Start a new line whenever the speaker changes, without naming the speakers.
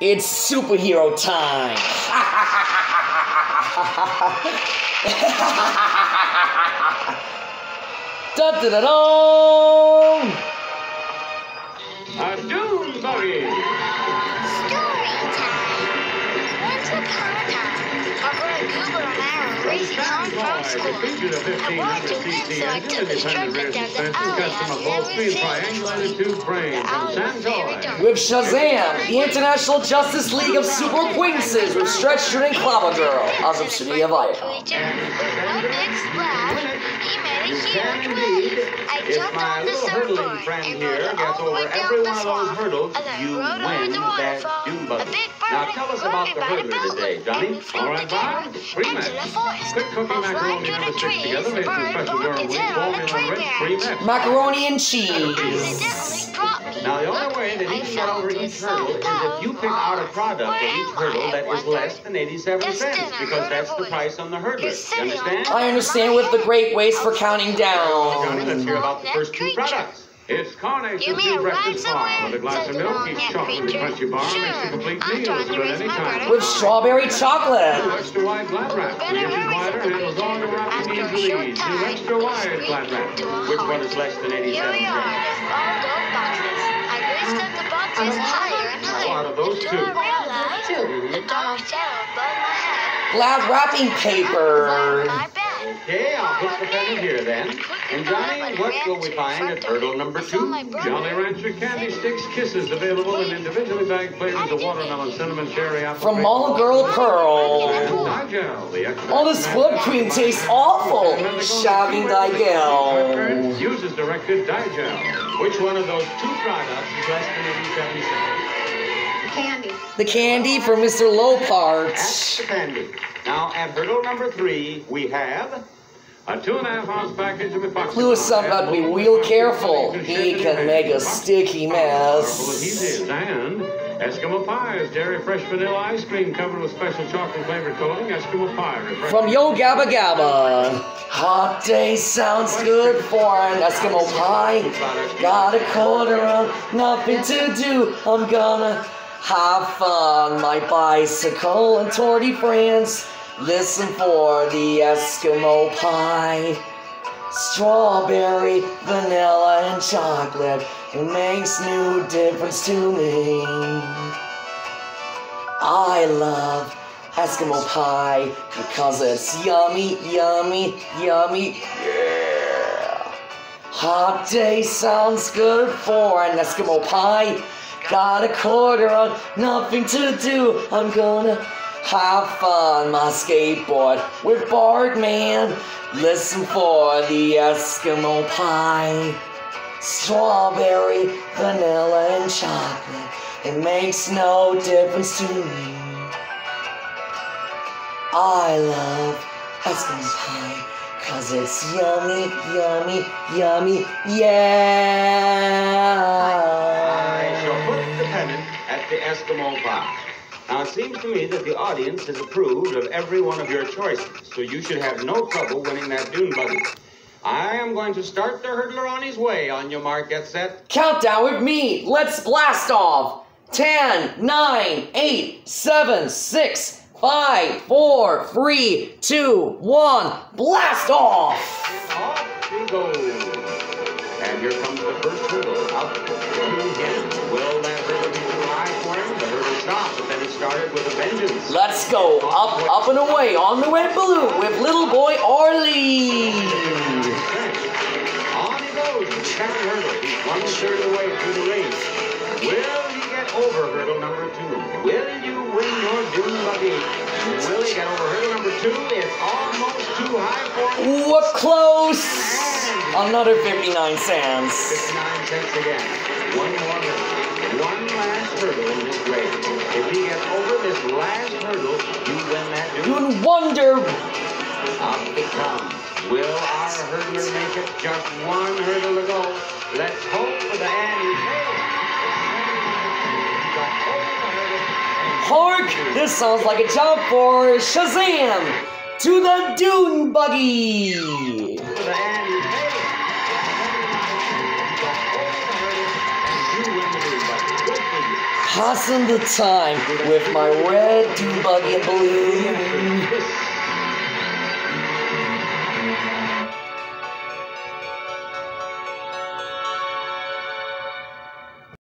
It's superhero time. da da da da.
A dune buggy.
Story time. Once upon a time, our brother Cooper and I were racing home from school.
Defeated a
I wanted
1500
to win,
cc
so I
engine,
took his truck
independent rear
down the
suspension,
alley
custom
I've
of
never seen
triangulated
before.
tube frame
The
from
alley was very
Santoy.
dark.
With Shazam, the International Justice League of Super Acquaintances with Stretch and Clobber Girl.
One big splash, he made a huge
Can
wave.
indeed.
I
If
jumped
my
on the
little hurdling
surfboard
friend
and
here
rode
gets
all the way
over
down
every
the
one of those
swamp.
hurdles,
As I
you
rode over
win
the
that
waterfall,
dune
a big
Now
bird
tell us about
me
the
by the
hurdler today, Johnny.
and flew
All right,
together
Bob? Three
into the forest.
Quick cookie
flying
macaroni
through
number
the trees,
together
the
made from
bird
special
bumped
durum
its
wheat
head on the
formula
tree
rich
branch.
Macaroni and cheese.
Accidentally dropped me.
Now, the only way that
I
you can
fell
get over each hurdle is if you pick out a product of each hurdle
I,
that is less than 87
Just
cents, because that's the price on the hurdler.
You're
You
sitting on
understand?
I understand with the great ways for counting
Johnny, let's
down.
hear about the first two products. It's Carnage
You mean
Two
ride
Breakfast Bar
somewhere?
with a glass of milk, each
neck
chocolate and crunchy bar makes a
Sure.
complete
I'm
meal
trying
to
to
any
my
time.
brother.
With strawberry chocolate.
New extra wide flat wrap,
Better
three wider,
said
handles all your wrap
After
means
a short.
New extra wide flat wrap. Which one is less than
Here we are,
cents?
the boxes. I raised up the boxes higher and
Now,
higher
out of those
until
two.
I the dark shadow above my head.
Glad wrapping
above
paper.
My bed.
Okay, I'll put the pen in here then. And Johnny, what will we find at hurdle number two? Jolly Rancher Candy Sticks Kisses available in individually bagged flavors of watermelon, cinnamon, cherry, apple.
From
grape,
Mall Girl Pearl.
and Di-Gel,
All this whipped cream tastes awful. Shabby Di-Gel.
Uses directed Di-Gel. Which one of those two products is less than 87 cents?
Candy.
The candy for Mr. Lopart.
That's the candy. Now, at hurdle number three, we have a two and a half ounce package of epoxy.
Clue is something about to be real careful. He can make a sticky mess.
and Eskimo Pies, dairy fresh vanilla ice cream covered with special chocolate flavored coating. Eskimo Pie.
From Yo Gabba Gabba. Hot day sounds good for an Eskimo pie. Got a quarter on, nothing to do. I'm gonna have fun. My bicycle and torty friends. Listen for the Eskimo pie. Strawberry, vanilla, and chocolate. It makes no difference to me. I love Eskimo pie because it's yummy, yummy, yummy. Yeah. Hot day sounds good for an Eskimo pie. Got a quarter on, nothing to do. I'm gonna have fun my skateboard with Bartman. Listen for the Eskimo pie. Strawberry, vanilla, and chocolate. It makes no difference to me. I love Eskimo pie. Cause it's yummy, yummy, yummy,
I Now, it seems to me that the audience has approved of every one of your choices, so you should have no trouble winning that dune buggy. I am going to start the hurdler on his way. On your mark, get set.
Countdown with me. Let's blast off. 10, 9, 8, 7, 6, 5, 4, 3, 2, 1. Blast off!
Here comes the first hurdle. Out to him. Will that be too high for him? The stopped, but then it started with a vengeance.
Let's go up, up and away on the red balloon with little boy Arlie.
On he goes second hurdle. He's one third of the way through the race. Will he get over hurdle number two? Will you win your dune buggy? Will he over hurdle number two? It's almost too high for him.
What close? Another 59 cents.
59 cents again. One more hurdle. One last hurdle in this race. If he gets over this last hurdle, you win that dune.
Doing wonder.
Up it comes. Will our hurdler make it? Just one hurdle to go. Let's hope for the Annie
Hark! This sounds like a job for Shazam! To the Dune Buggy! passing the time with my red dune buggy and balloon.